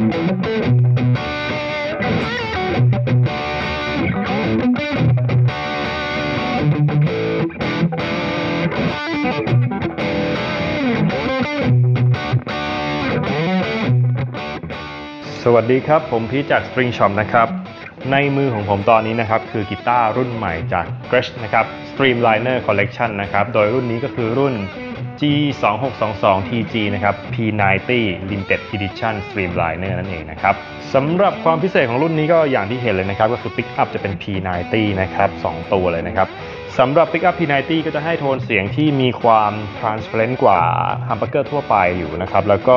สวัสดีครับ ผมพีจาก String Shop นะครับ ในมือของผมตอนนี้นะครับ คือกีตาร์รุ่นใหม่จาก Gretsch นะครับ Streamliner Collection นะครับ โดยรุ่นนี้ก็คือรุ่น G2622 TG นะครับ P90 Limited Edition Streamliner นั่นเองนะครับสำหรับความพิเศษของรุ่นนี้ก็อย่างที่เห็นเลยนะครับ ก็คือ Pickup จะเป็น P90 นะครับ 2 ตัวเลยนะครับสำหรับ Pickup P90 ก็จะให้โทนเสียงที่มีความ transparent กว่า Humbucker ทั่วไปอยู่นะครับ แล้วก็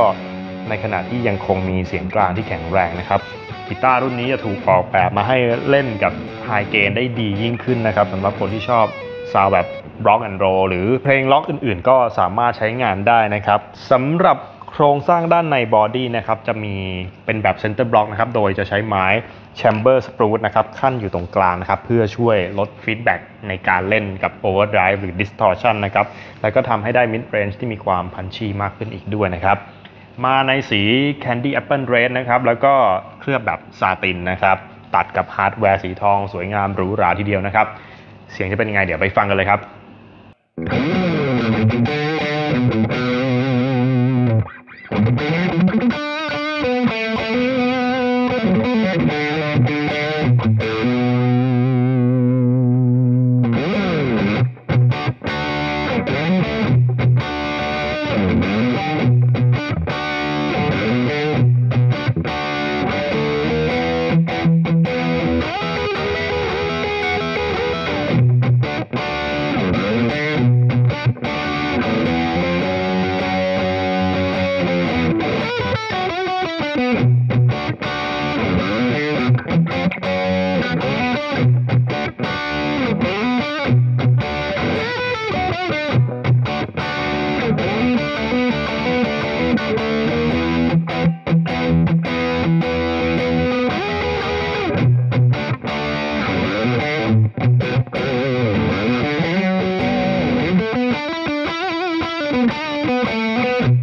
ในขณะที่ยังคงมีเสียงกลางที่แข็งแรงนะครับกีตาร์รุ่นนี้จะถูกออกแบบมาให้เล่นกับไฮเกนได้ดียิ่งขึ้นนะครับสำหรับคนที่ชอบsound แบบ rock and roll หรือเพลงร็อกอื่นๆ ก็สามารถใช้งานได้นะครับสำหรับโครงสร้างด้านใน body นะครับจะมีเป็นแบบ center block นะครับโดยจะใช้ไม้ chamber spruce นะครับคั่นอยู่ตรงกลางนะครับเพื่อช่วยลด feedback ในการเล่นกับ overdrive หรือ distortion นะครับแล้วก็ทำให้ได้ midrange ที่มีความ punchy มากขึ้นอีกด้วยนะครับมาในสี Candy Apple Red นะครับแล้วก็เคลือบแบบซาตินนะครับตัดกับฮาร์ดแวร์สีทองสวยงามหรูหราทีเดียวนะครับเสียงจะเป็นยังไงเดี๋ยวไปฟังกันเลยครับ Mm-hmm. Thank you.